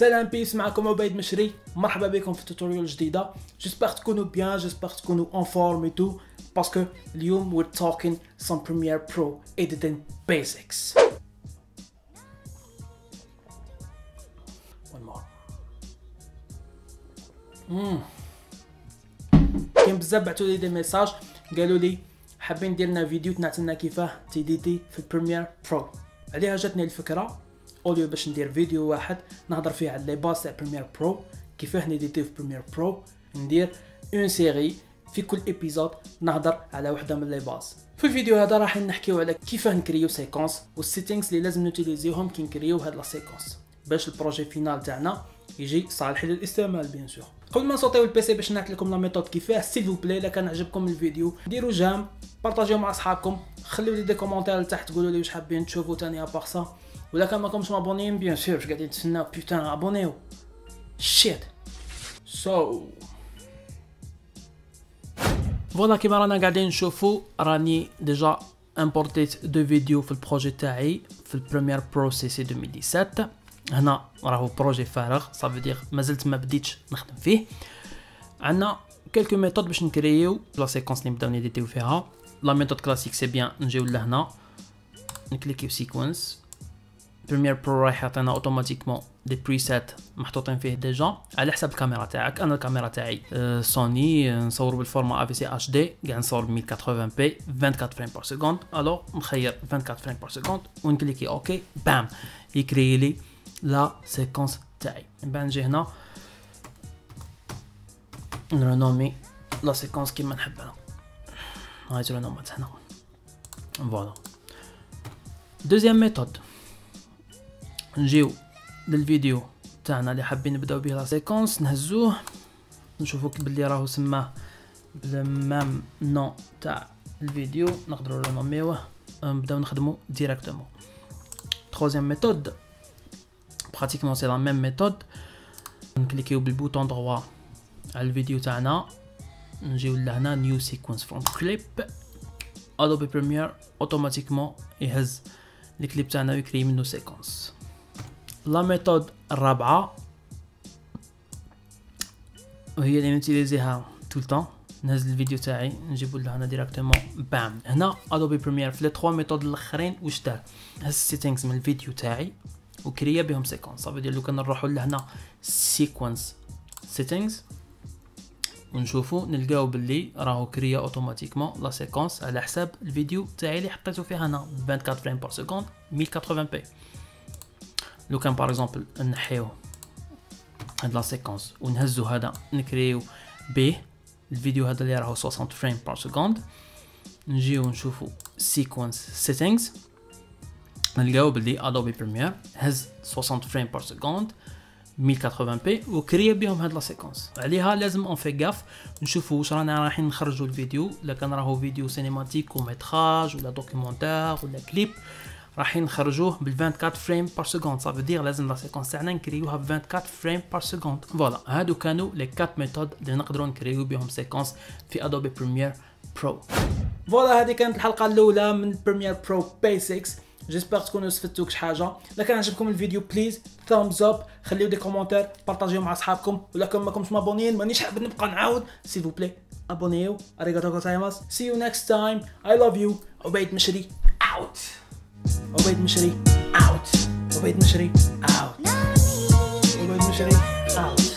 سلام peace معكم عبيد مشري. مرحبا بكم في tutorial جديدة. j'espère تكونوا bien j'espère تكونوا en forme tout parce que اليوم talking some Premiere Pro editing basics. One more. مم. كاين بزاف بعثوا لي des messages. قالوا لي حابين ندير لنا فيديو تنعت كيفاه؟ تيديتي في ال Premiere Pro عليها جاتني الفكرة. au lieu باش ندير فيديو واحد نهضر فيه على les bases تاع Premiere Pro كيفاه نديتي في Premiere Pro ندير une série في كل épisode نهضر على وحدة من les bases. في الفيديو هذا راح نحكيو على كيفاه نكريو séquence وال settings اللي لازم نوتيليزيوهم كي نكريو هاد la séquence باش ال projet final تاعنا يجي صالح للاستعمال bien sûr. قبل ما نصوتيو ال PC باش نعطي لكم la méthode كيفاه s'il vous plaît الا كان عجبكم الفيديو ديروا j'aime بارطاجيو مع أصحابكم خليو لي des commentaires لتحت قولوا لي واش حابين تشوفوا تاني à part ça ولا كان ماكمش مابونيين bien sûr واش قاعدين تسناو putain ابونيو shit so voilà كيما رانا قاعدين نشوفوا راني déjà امبورتيت deux vidéos في ال projet تاعي في ال Premiere Pro CC 2017 هنا راهو projet فارغ ça veut dire مازلت ما بديتش نخدم فيه. عندنا quelques méthodes باش نكريو la séquence اللي نبداو نديتيو فيها. la méthode classique c'est bien نجيو لهنا نكليكيو séquence Premiere Pro راح يعطينا automatiquement des presets محطوطين فيه déjà على حسب الكاميرا تاعك أنا الكاميرا تاعي. سوني نصور بال format AVCHD قاعد نصور ب 1080 p 24 frames par seconde alors نخير 24 frames par seconde ونكليكي OK bam يكري لي la séquence تاعي من بعد نجي هنا نرونومي la séquence كيما نحبها هاي رونومات هنا voilà deuxième méthode نجيو للفيديو تاعنا اللي حابين نبداو به la séquence نهزوه نشوفو بلي راهو سماه بال même nom تاع الفيديو نقدروا رونوميوه نبداو نخدمو directement troisième méthode. Pratiquement c'est la même méthode. نكليكيو بال bouton droit. على الفيديو تاعنا نجيو لهنا New Sequence From Clip Adobe Premiere automatiquement يهز الكليب تاعنا ويكري منه séquence la méthode الرابعه وهي اللي نتيليزيها تو طون نهز الفيديو تاعي نجيبو لهنا directement بام هنا Adobe Premiere في les 3 méthodes الاخرين واش دار هز ال settings من الفيديو تاعي وكريا بهم séquence ça veut dire لو كان نروحو لهنا sequence settings ونشوفو نلقاو باللي راهو كريا automatiquement la séquence على حساب الفيديو تاعي اللي حطيتو فيه أنا 24 frames par seconde 1080 p لو كان par exemple نحيو هاد la séquence ونهزو هذا نكريو به الفيديو هذا اللي راهو 60 frames par seconde نجيو نشوفو sequence settings نلقاو باللي Adobe Premiere هز 60 frames par seconde 1080 p وكريا بهم هاد la séquence. عليها لازم اون في غاف نشوفوا واش رانا رايحين نخرجوا الفيديو. إلا كان راهو فيديو cinématique و métrage ولا documentaire ولا كليب رايحين نخرجوه بال 24 frames par seconde ça veut dire لازم la séquence تاعنا نكريوها ب 24 frames par seconde voilà هادو كانوا les 4 méthodes اللي نقدروا نكريو بهم séquence في Adobe Premiere Pro voilà هذه كانت الحلقة الأولى من Premiere Pro Basics j'espère تكونوا استفدتوا كش حاجة. إذا كان عجبكم الفيديو please thumbs up خليو des commentaires بارطاجيو مع أصحابكم. ولا كان ماكمش مابونيين مانيش حاب نبقى نعاود. s'il vous plaît ابونيو ありがとうございます see you next time I love you عبيد مشري. out عبيد مشري. out عبيد مشري. out عبيد مشري. اوت